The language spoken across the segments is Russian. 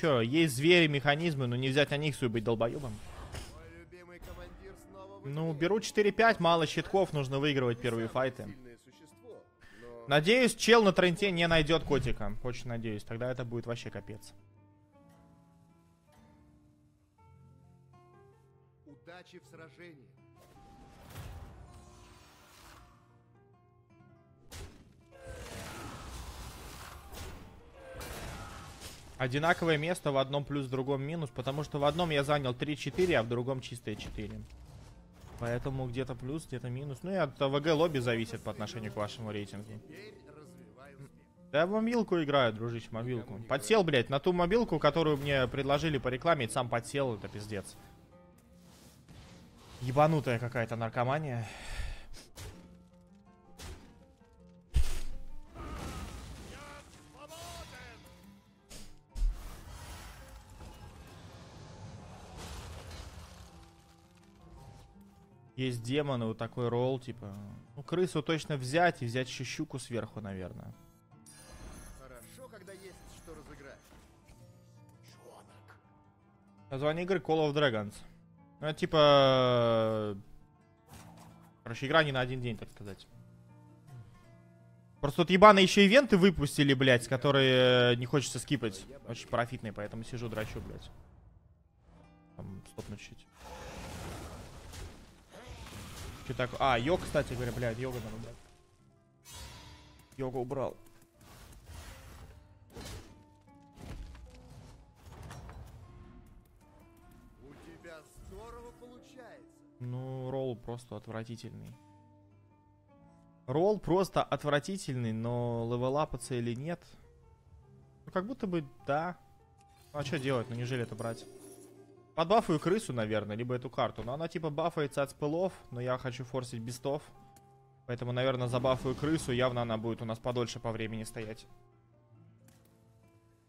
чё, есть звери, механизмы, но не взять Аниксу и быть долбоебом. Ну, беру 4-5, мало щитков, нужно выигрывать первые файты. Надеюсь, чел на тренте не найдет котика. Очень надеюсь, тогда это будет вообще капец. удачи в сражении. Одинаковое место в одном плюс, в другом минус, потому что в одном я занял 3-4, а в другом чистые 4. Поэтому где-то плюс, где-то минус. Ну и от ВГ лобби зависит по отношению к вашему рейтингу. Да я в мобилку играю, дружище, мобилку. Подсел, блядь, на ту мобилку, которую мне предложили по рекламе, и сам подсел, это пиздец. Ебанутая какая-то наркомания. Есть демоны, вот такой ролл, типа. Ну, крысу точно взять и взять еще щуку сверху, наверное. Хорошо, когда есть что разыграть. Чонок. Название игры Call of Dragons. Ну, это типа... Короче, игра не на один день, так сказать. Просто тут ебаные еще ивенты выпустили, блядь, которые э, не хочется скипать. Очень профитные, поэтому сижу, драчу, блядь. Там, стопнуть чуть. Что так? А, йог, кстати говоря, блядь, йога надо убрать. Йога убрал. У тебя здорово получается. Ну, ролл просто отвратительный. Ролл просто отвратительный, но левелапаться или нет? Ну, как будто бы да. Ну, а что делать? Ну, неужели это брать? Подбафаю крысу, наверное, либо эту карту. Но она типа бафается от спылов, но я хочу форсить бестов. Поэтому, наверное, забафаю крысу. Явно она будет у нас подольше по времени стоять.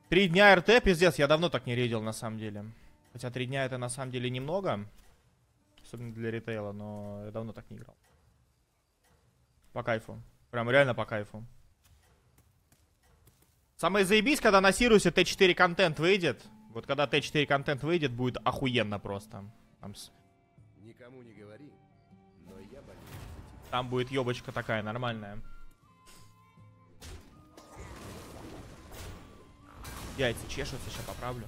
Три дня РТ, пиздец, я давно так не рейдил, на самом деле. Хотя три дня это на самом деле немного. Особенно для ритейла, но я давно так не играл. По кайфу. Прям реально по кайфу. Самое заебись, когда на Сирусе Т4 контент выйдет. Вот когда Т4 контент выйдет, будет охуенно просто. Там, Никому не говори, но я болею там будет ёбочка такая нормальная. Яйца чешутся, сейчас поправлю.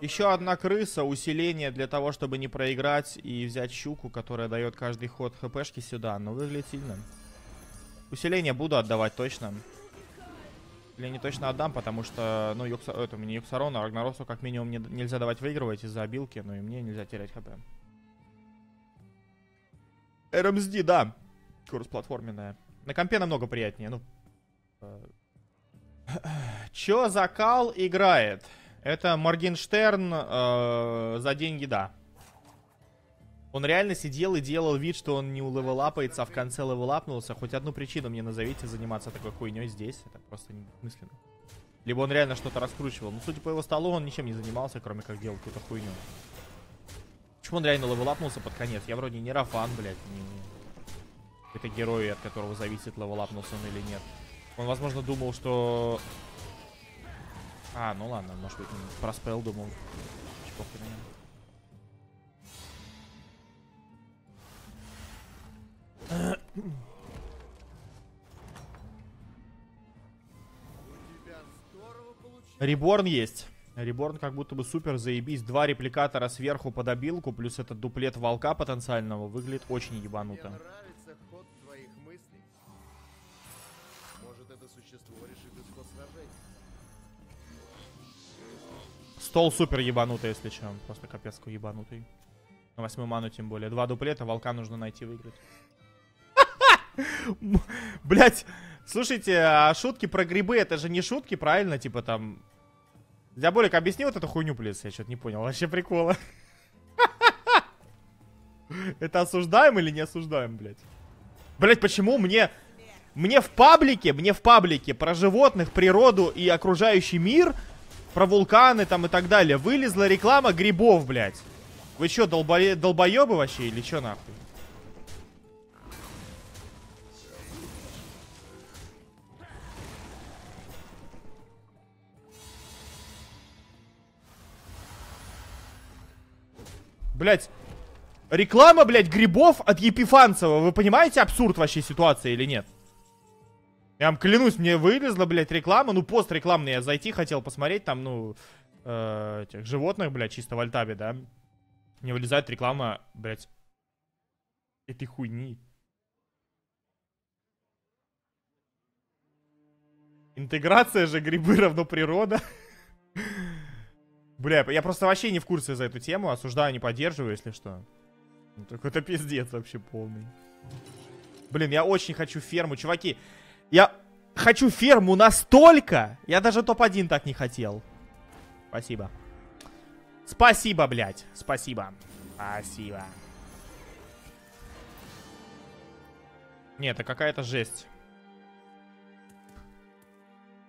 Еще одна крыса, усиление для того, чтобы не проиграть и взять щуку, которая дает каждый ход хпшки сюда. Но выглядит сильно. Усиление буду отдавать точно. Или не точно отдам, потому что, ну, Юкса, это, не Юксарону, а Рагнаросу как минимум не- нельзя давать выигрывать из-за обилки, но и мне нельзя терять хп. RMSD, да. Курс-платформенная. На компе намного приятнее, ну. Чё за кал играет? Это Моргенштерн э, за деньги, да. Он реально сидел и делал вид, что он не левелапается, а в конце левелапнулся. Хоть одну причину мне назовите заниматься такой хуйней здесь. Это просто немысленно. Либо он реально что-то раскручивал. Ну, судя по его столу, он ничем не занимался, кроме как делал какую-то хуйню. Почему он реально левелапнулся под конец? Я вроде не Рафан, блядь, не... Какой-то герой, от которого зависит, левелапнулся он или нет. Он, возможно, думал, что... А, ну ладно, может быть, он про спел думал. Здорово получается. Реборн есть. Реборн как будто бы супер заебись. Два репликатора сверху под обилку, плюс этот дуплет волка потенциального выглядит очень ебануто. Стол супер ебанутый, если что. Просто капец ебанутый. На восьмую ману тем более. Два дуплета, волка нужно найти выиграть. Блять, слушайте, а шутки про грибы это же не шутки, правильно? Типа там... Диаболик, объясни вот эту хуйню, плиз, я что-то не понял. Вообще прикола. Это осуждаем или не осуждаем, блядь? Блять, почему мне... Мне в паблике, мне в паблике про животных, природу и окружающий мир, про вулканы там и так далее, вылезла реклама грибов, блядь. Вы чё, долбо... долбоебы вообще или чё нахуй? Блять, реклама, блять, грибов от Епифанцева. Вы понимаете абсурд вообще ситуации или нет? Я вам клянусь, мне вылезла, блядь, реклама. Ну, пост рекламный я зайти хотел посмотреть. Там, ну, э, этих животных, блядь, чисто в альтабе, да. Мне вылезает реклама, блядь, этой хуйни. Интеграция же грибы равно природа. Бля, я просто вообще не в курсе за эту тему. Осуждаю, не поддерживаю, если что. Ну, это пиздец вообще полный. Блин, я очень хочу ферму. Чуваки, я хочу ферму настолько. Я даже топ-1 так не хотел. Спасибо. Спасибо, блядь. Спасибо. Спасибо. Нет, это какая-то жесть.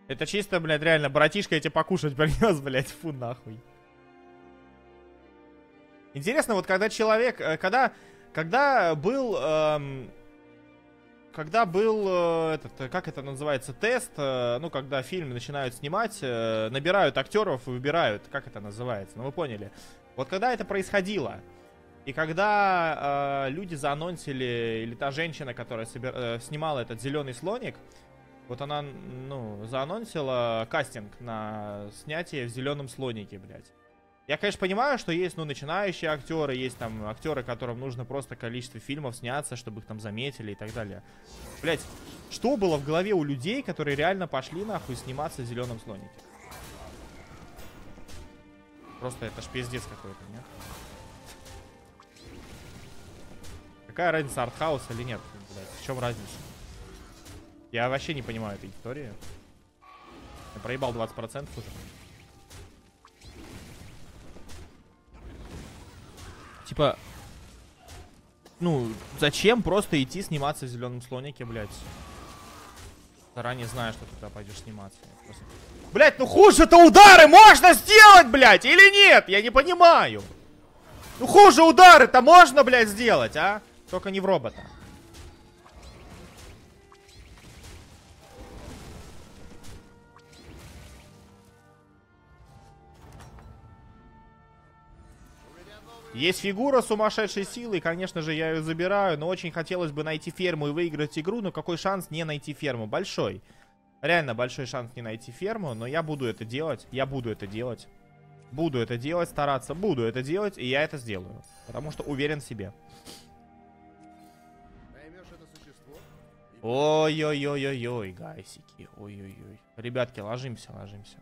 Это чисто, блядь, реально, братишка эти покушать принес, блядь, фу нахуй. Интересно, вот когда человек, э, когда, когда был, эм, когда был э, этот, как это называется, тест, э, ну, когда фильм начинают снимать, э, набирают актеров и выбирают, как это называется, ну, вы поняли. Вот когда это происходило, и когда э, люди заанонсили, или та женщина, которая собир, э, снимала этот зеленый слоник, вот она, ну, заанонсила кастинг на снятие в зеленом слонике, блядь. Я, конечно, понимаю, что есть, ну, начинающие актеры, есть там актеры, которым нужно просто количество фильмов сняться, чтобы их там заметили и так далее. Блять, что было в голове у людей, которые реально пошли нахуй сниматься в зеленом слонике? Просто это ж пиздец какой-то, нет? Какая разница, артхаус или нет? Блядь, в чем разница? Я вообще не понимаю этой истории. Я проебал 20% уже. Типа, ну, зачем просто идти сниматься в зеленом слонике, блядь? Заранее зная, что туда пойдешь сниматься. Просто... Блядь, ну хуже-то удары можно сделать, блядь, или нет? Я не понимаю. Ну хуже удары-то можно, блядь, сделать, а? Только не в робота. Есть фигура сумасшедшей силы, и, конечно же, я ее забираю, но очень хотелось бы найти ферму и выиграть игру, но какой шанс не найти ферму? Большой. Реально большой шанс не найти ферму, но я буду это делать, я буду это делать. Буду это делать, стараться, буду это делать, и я это сделаю. Потому что уверен в себе. Ой-ой-ой-ой-ой, гайсики, ой-ой-ой. Ребятки, ложимся, ложимся.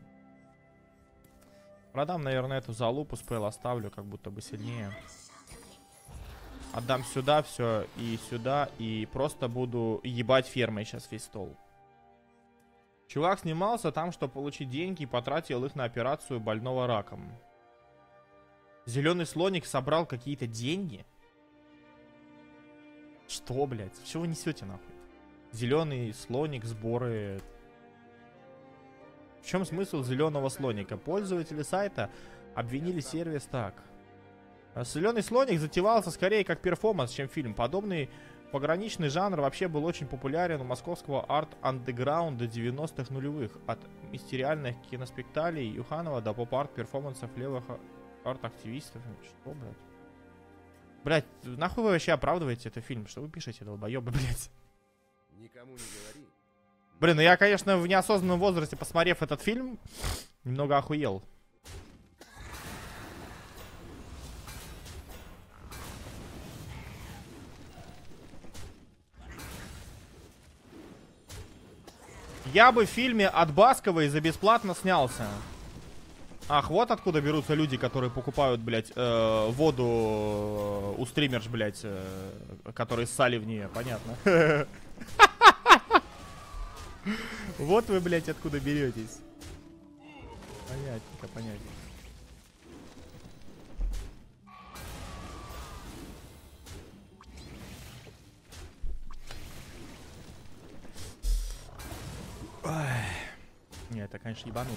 Продам, наверное, эту залупу, спел оставлю, как будто бы сильнее. Отдам сюда все и сюда, и просто буду ебать фермой сейчас весь стол. Чувак снимался там, чтобы получить деньги, и потратил их на операцию больного раком. Зеленый слоник собрал какие-то деньги? Что, блядь? Чего вы несете, нахуй? Зеленый слоник, сборы в чем смысл зеленого слоника? Пользователи сайта обвинили сервис так. Зеленый слоник затевался скорее как перформанс, чем фильм. Подобный пограничный жанр вообще был очень популярен у московского арт-андеграунда 90-х нулевых. От мистериальных киноспекталей Юханова до поп-арт перформансов левых арт-активистов. Что, блядь? Блядь, нахуй вы вообще оправдываете этот фильм? Что вы пишете, долбоебы, блядь? Никому не говори. Блин, ну я, конечно, в неосознанном возрасте, посмотрев этот фильм, немного охуел. Я бы в фильме от Басковой за бесплатно снялся. Ах, вот откуда берутся люди, которые покупают, блядь, э, воду у стримерш, блядь, э, которые ссали в нее, понятно. Вот вы, блядь, откуда беретесь. Понятненько, понятненько. Не, это, конечно, ебануто.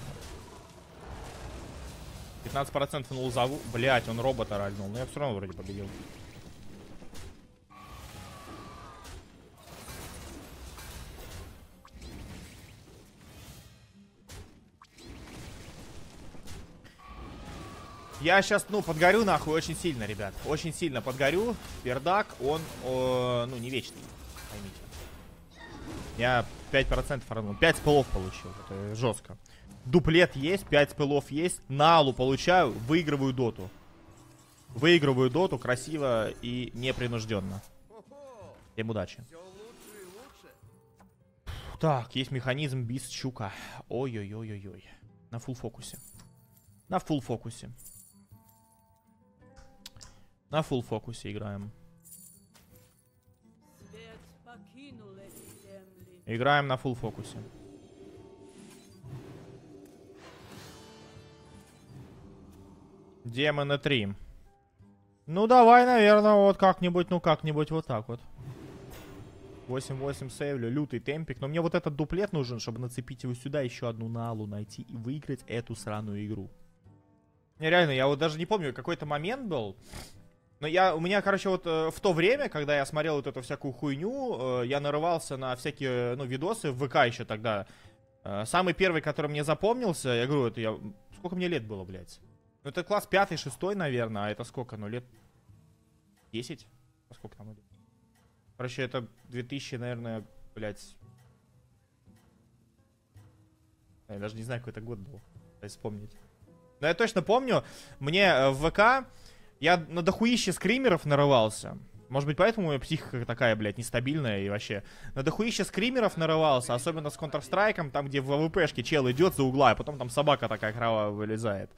15% на лузову. Блять, он робота ральнул. Но я все равно вроде победил. Я сейчас, ну, подгорю нахуй очень сильно, ребят. Очень сильно подгорю. Пердак, он, о, ну, не вечный. Поймите. Я 5% фарнул. 5 спылов получил. Это жестко. Дуплет есть, 5 спылов есть. На алу получаю, выигрываю доту. Выигрываю доту красиво и непринужденно. Всем удачи. Так, есть механизм без щука. Ой-ой-ой-ой-ой. На фул фокусе. На фул фокусе. На фул фокусе играем. Играем на фул фокусе. Демоны 3. Ну, давай, наверное, вот как-нибудь, ну, как-нибудь вот так вот. 8-8 сейвлю, лютый темпик. Но мне вот этот дуплет нужен, чтобы нацепить его сюда, еще одну налу найти и выиграть эту сраную игру. Не, реально, я вот даже не помню, какой-то момент был. Но я, у меня, короче, вот э, в то время, когда я смотрел вот эту всякую хуйню, э, я нарывался на всякие, ну, видосы в ВК еще тогда. Э, самый первый, который мне запомнился, я говорю, это я... Сколько мне лет было, блядь? Ну, это класс пятый, шестой, наверное, а это сколько? Ну, лет 10? А сколько там лет? Короче, это 2000, наверное, блядь... Я даже не знаю, какой это год был, если вспомнить. Но я точно помню, мне в ВК я на дохуище скримеров нарывался. Может быть, поэтому у меня психика такая, блядь, нестабильная и вообще. На дохуище скримеров нарывался, особенно с Counter-Strike, там, где в АВПшке чел идет за угла, а потом там собака такая кровавая вылезает.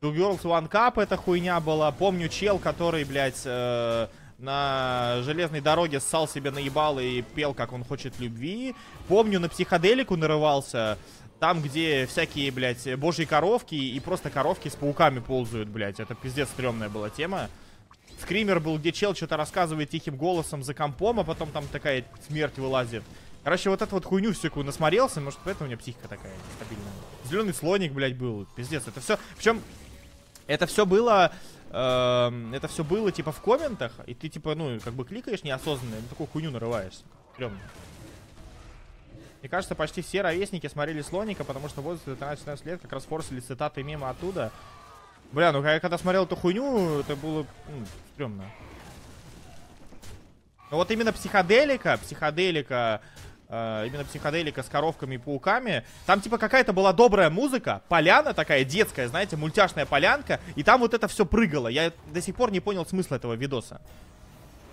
Two Girls One Cup эта хуйня была. Помню чел, который, блядь, э, на железной дороге ссал себе наебал и пел, как он хочет любви. Помню, на психоделику нарывался. Там, где всякие, блядь, божьи коровки и просто коровки с пауками ползают, блядь. Это пиздец стрёмная была тема. Скример был, где чел что-то рассказывает тихим голосом за компом, а потом там такая смерть вылазит. Короче, вот эту вот хуйню всякую насмотрелся, может, поэтому у меня психика такая стабильная. Зеленый слоник, блядь, был. Пиздец, это все. Причем это все было. эм, это все было типа в комментах, и ты типа, ну, как бы кликаешь неосознанно, на такую хуйню нарываешься. Стрёмно. Мне кажется, почти все ровесники смотрели Слоника, потому что в возрасте 13-14 лет как раз форсили цитаты мимо оттуда. Бля, ну я когда смотрел эту хуйню, это было ну, стрёмно. Но вот именно психоделика, психоделика, э, именно психоделика с коровками и пауками, там типа какая-то была добрая музыка, поляна такая детская, знаете, мультяшная полянка, и там вот это все прыгало. Я до сих пор не понял смысла этого видоса.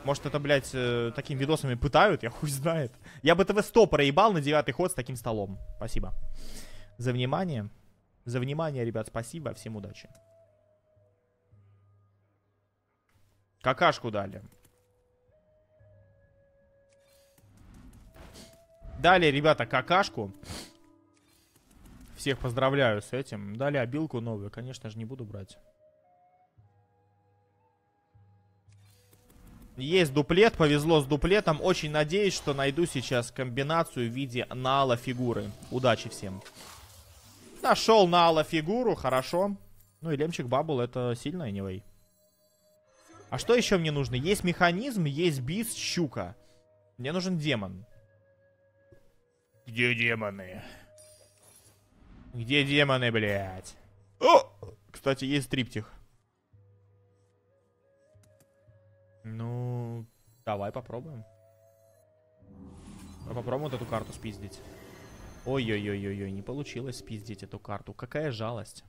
Может, это, блядь, э, такими видосами пытают, я хуй знает. Я бы ТВ-100 проебал на девятый ход с таким столом. Спасибо. За внимание. За внимание, ребят, спасибо. Всем удачи. Какашку дали. Дали, ребята, какашку. Всех поздравляю с этим. Дали обилку новую. Конечно же, не буду брать. Есть дуплет, повезло с дуплетом. Очень надеюсь, что найду сейчас комбинацию в виде нала фигуры. Удачи всем. Нашел нала фигуру, хорошо. Ну и лемчик бабл это сильно, anyway. А что еще мне нужно? Есть механизм, есть бис, щука. Мне нужен демон. Где демоны? Где демоны, блядь? О! Кстати, есть триптих. Давай попробуем. Давай Попробуем вот эту карту спиздить. Ой-ой-ой-ой-ой, не получилось спиздить эту карту. Какая жалость.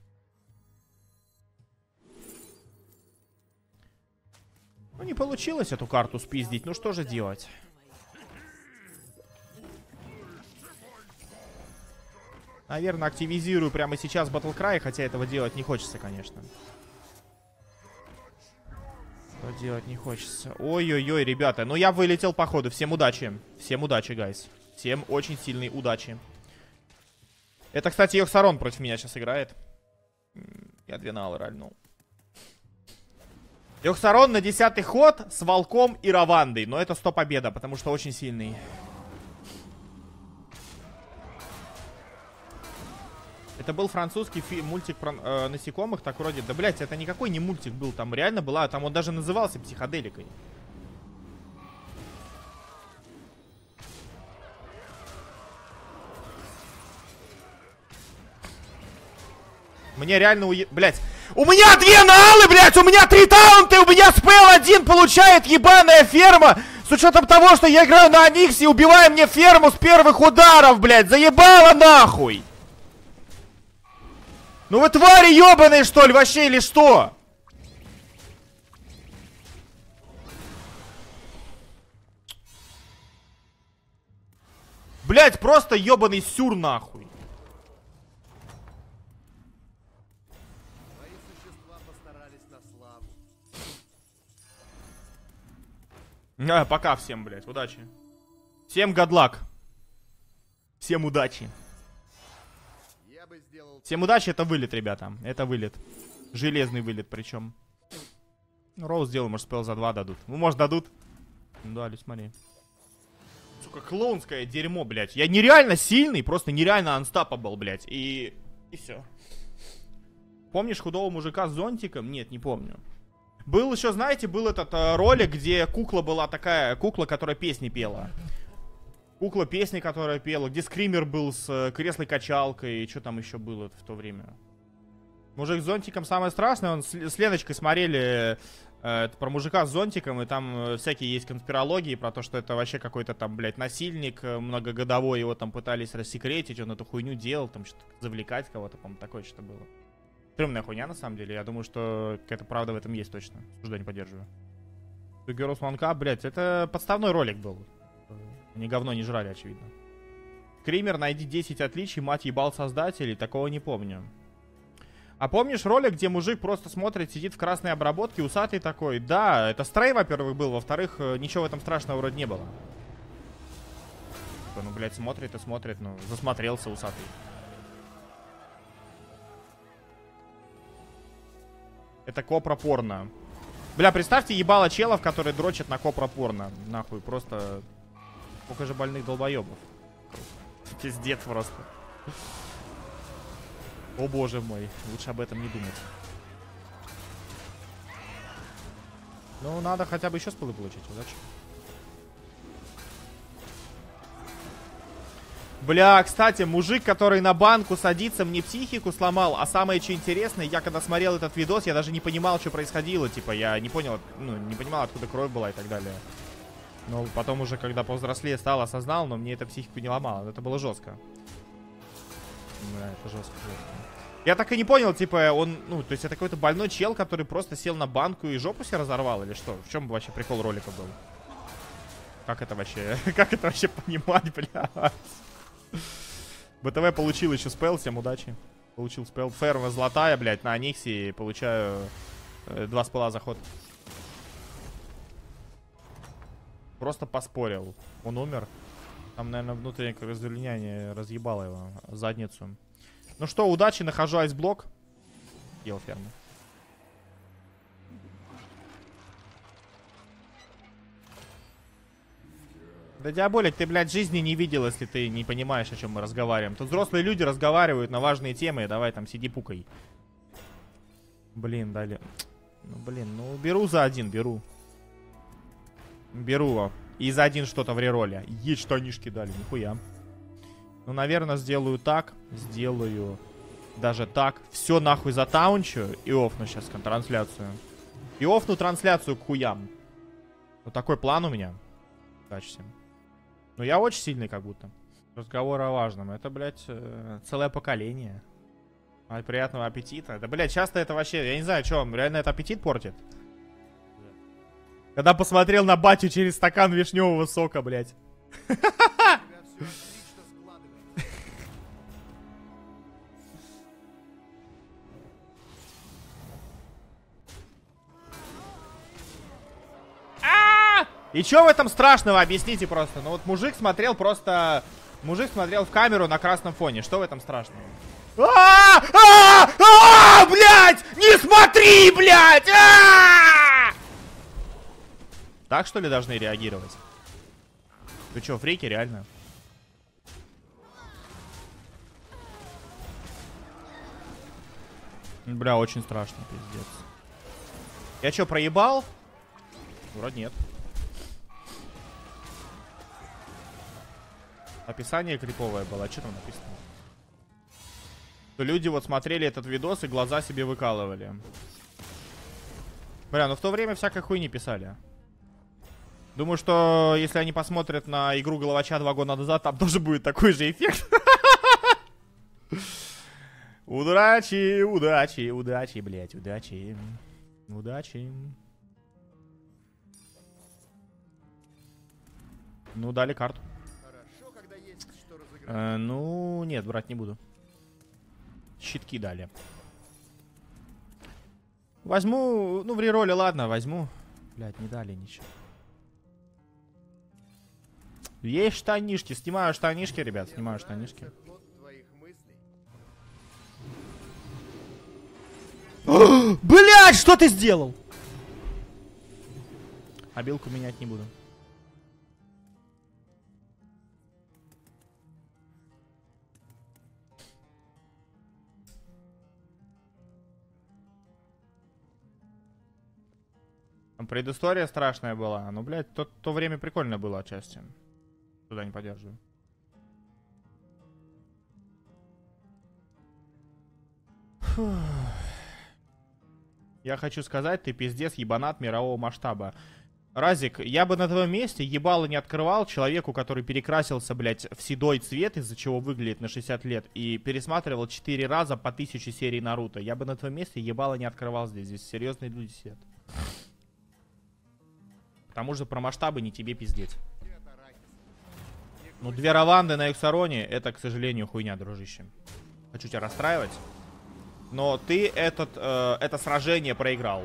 Ну, не получилось эту карту спиздить. Ну, что же делать? Наверное, активизирую прямо сейчас Battle хотя этого делать не хочется, конечно. Что делать не хочется. Ой-ой-ой, ребята. Ну, я вылетел, походу. Всем удачи. Всем удачи, гайс. Всем очень сильной удачи. Это, кстати, Йохсарон против меня сейчас играет. Я две налы ральнул. Йохсарон на десятый ход с Волком и Равандой. Но это 100 победа, потому что очень сильный. Это был французский фи- мультик про э, насекомых, так вроде. Да, блять, это никакой не мультик был, там реально была, там он даже назывался психоделикой. Мне реально уе... Блять. У меня две налы, блять! У меня три таунты! У меня спел один получает ебаная ферма! С учетом того, что я играю на Аниксе, убивая мне ферму с первых ударов, блять! Заебало нахуй! Ну вы твари ебаные, что ли, вообще, или что? Блять, просто ебаный сюр нахуй. А, пока всем, блядь, удачи. Всем гадлак. Всем удачи. Сделал Всем удачи, это вылет, ребята. Это вылет. Железный вылет причем. Роуз сделаем, может, спел за два дадут. Ну, может, дадут. Ну, смотри. Сука, клоунское дерьмо, блядь. Я нереально сильный, просто нереально unstoppable, блядь. И... И все. Помнишь худого мужика с зонтиком? Нет, не помню. Был еще, знаете, был этот э, ролик, где кукла была такая, кукла, которая песни пела. Кукла песни, которая пела, где скример был с э, креслой-качалкой, и что там еще было в то время. Мужик с зонтиком самое страшное, он с, Леночкой смотрели э, про мужика с зонтиком, и там э, всякие есть конспирологии про то, что это вообще какой-то там, блядь, насильник э, многогодовой, его там пытались рассекретить, он эту хуйню делал, там что-то завлекать кого-то, по-моему, такое что-то было. Стрёмная хуйня, на самом деле, я думаю, что какая-то правда в этом есть точно. Суждение поддерживаю. Two Girls One Cup, блядь, это подставной ролик был. Они говно не жрали, очевидно. Кример, найди 10 отличий, мать ебал создателей, такого не помню. А помнишь ролик, где мужик просто смотрит, сидит в красной обработке, усатый такой? Да, это стрей, во-первых, был, во-вторых, э, ничего в этом страшного вроде не было. Ну, блядь, смотрит и смотрит, ну, засмотрелся усатый. Это копра-порно. Бля, представьте ебало челов, которые дрочат на копра-порно. Нахуй, просто... Сколько же больных долбоебов. Пиздец просто. О боже мой, лучше об этом не думать. Ну, надо хотя бы еще спылы получить, удачи. Бля, кстати, мужик, который на банку садится, мне психику сломал. А самое что интересное, я когда смотрел этот видос, я даже не понимал, что происходило. Типа, я не понял, ну, не понимал, откуда кровь была и так далее. Но потом уже, когда повзрослее стал, осознал, но мне это психику не ломало. Это было жестко. Бля, это жестко, жестко. Я так и не понял, типа, он, ну, то есть это какой-то больной чел, который просто сел на банку и жопу себе разорвал, или что? В чем вообще прикол ролика был? Как это вообще, как это вообще понимать, блядь? БТВ получил еще спел, всем удачи. Получил спел. Ферма золотая, блядь, на Аниксе. Получаю э, два спела за ход. Просто поспорил. Он умер. Там, наверное, внутреннее разделение разъебало его. Задницу. Ну что, удачи, нахожу айсблок. Ел ферму. Да диаболик, ты, блядь, жизни не видел, если ты не понимаешь, о чем мы разговариваем. Тут взрослые люди разговаривают на важные темы, давай там сиди пукай. Блин, дали. Ну, блин, ну беру за один, беру. Беру. И за один что-то в рероле. Есть штанишки дали, нихуя. Ну, наверное, сделаю так. Сделаю даже так. Все нахуй затаунчу и офну сейчас трансляцию. И офну трансляцию к хуям. Вот такой план у меня. Удачи. Ну, я очень сильный как будто. Разговор о важном. Это, блядь, э, целое поколение. Приятного аппетита. Да, блядь, часто это вообще... Я не знаю, что, реально это аппетит портит? Когда посмотрел на батю через стакан вишневого сока, блядь. И что в этом страшного? Объясните просто. Ну вот мужик смотрел просто... Мужик смотрел в камеру на красном фоне. Что в этом страшного? А! А! А! Блядь! Не смотри, блядь! А! Так что ли должны реагировать? Ты что, фрики, реально? Бля, очень страшно, пиздец. Я что, проебал? Вроде нет. Описание криповое было. А что там написано? Люди вот смотрели этот видос и глаза себе выкалывали. Бля, ну в то время всякой хуйни писали. Думаю, что если они посмотрят на игру Головача два года назад, там тоже будет такой же эффект. Удачи, удачи, удачи, блять, удачи. Удачи. Ну, дали карту. Хорошо, когда есть что разыграть. Э, ну, нет, брать не буду. Щитки дали. Возьму, ну, в рероле, ладно, возьму. Блять, не дали ничего. Есть штанишки, снимаю штанишки, ребят, снимаю штанишки. Блять, что ты сделал? Обилку менять не буду. Предыстория страшная была. Ну, блядь, то, то время прикольное было отчасти. Туда не поддерживаю. Я хочу сказать, ты пиздец ебанат мирового масштаба. Разик, я бы на твоем месте ебало не открывал человеку, который перекрасился, блядь, в седой цвет, из-за чего выглядит на 60 лет, и пересматривал 4 раза по 1000 серий Наруто. Я бы на твоем месте ебало не открывал здесь. Здесь серьезные люди сидят. К тому же про масштабы не тебе пиздеть. Ну, две раванды на Эксароне, это, к сожалению, хуйня, дружище. Хочу тебя расстраивать. Но ты этот, э, это сражение проиграл.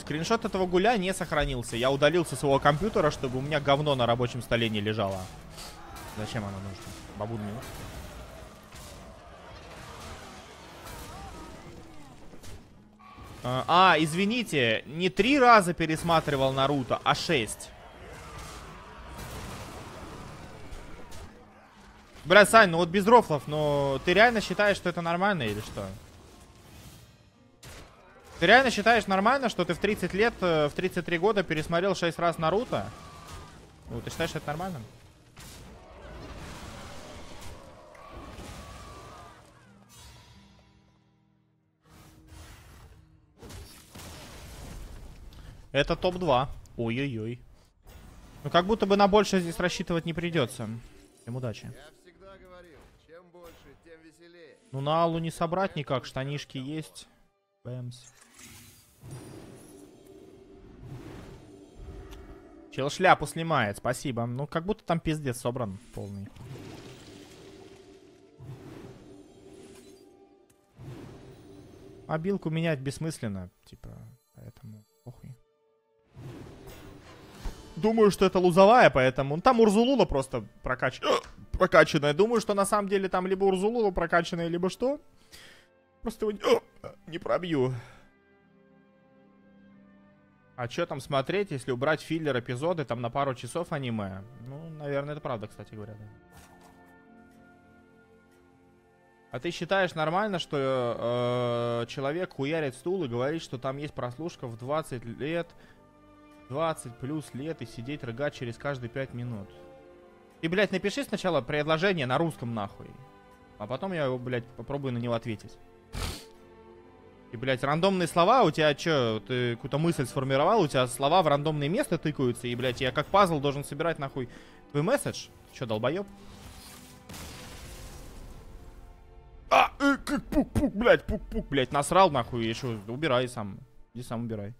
Скриншот этого гуля не сохранился. Я удалил со своего компьютера, чтобы у меня говно на рабочем столе не лежало. Зачем оно нужно? Бабун минут. А, а, извините, не три раза пересматривал Наруто, а шесть. Бля, Сань, ну вот без рофлов, но ты реально считаешь, что это нормально или что? Ты реально считаешь нормально, что ты в 30 лет, э, в 33 года пересмотрел 6 раз Наруто? Ну, ты считаешь, это нормально? Это топ-2. Ой-ой-ой. Ну, как будто бы на больше здесь рассчитывать не придется. Всем удачи. Говорил, чем больше. Ну, на Аллу не собрать никак, штанишки есть. Бэмс. Чел шляпу снимает, спасибо. Ну, как будто там пиздец собран полный. Обилку менять бессмысленно, типа, поэтому. Думаю, что это лузовая, поэтому... Ну, там Урзулула просто прокач... прокачанная. Думаю, что на самом деле там либо Урзулула прокачанная, либо что. Просто его не- пробью. А что там смотреть, если убрать филлер эпизоды там на пару часов аниме? Ну, наверное, это правда, кстати говоря, да. А ты считаешь нормально, что э, человек хуярит стул и говорит, что там есть прослушка в 20 лет, 20 плюс лет и сидеть рыгать через каждые 5 минут? Ты, блядь, напиши сначала предложение на русском нахуй. А потом я, его, блядь, попробую на него ответить. И, блядь, рандомные слова, у тебя что, ты какую-то мысль сформировал, у тебя слова в рандомное место тыкаются, и, блядь, я как пазл должен собирать, нахуй, твой месседж? Че, долбоеб? А, э, пук-пук, блядь, пук-пук, блядь, насрал, нахуй, еще убирай сам. Иди сам убирай.